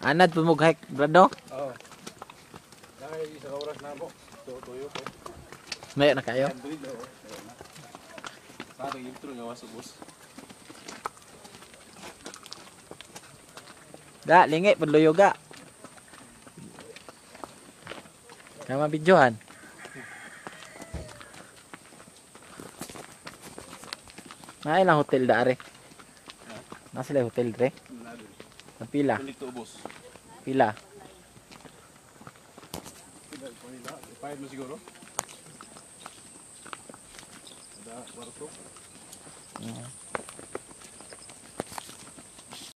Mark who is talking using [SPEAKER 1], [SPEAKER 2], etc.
[SPEAKER 1] Anad pumughay, brado.
[SPEAKER 2] Oo. Dahil isa oras na po. Tuyo po.
[SPEAKER 1] Mayo na kayo.
[SPEAKER 2] Sa ating intro gawa sa bus.
[SPEAKER 1] Da, lingi, padluyo ga. Kama videohan. Na ilang hotel da are? Na sila hotel dre? Ang pila,
[SPEAKER 2] Kulit bus.
[SPEAKER 1] pila.
[SPEAKER 2] Pahit mo siguro? Ada kwarto.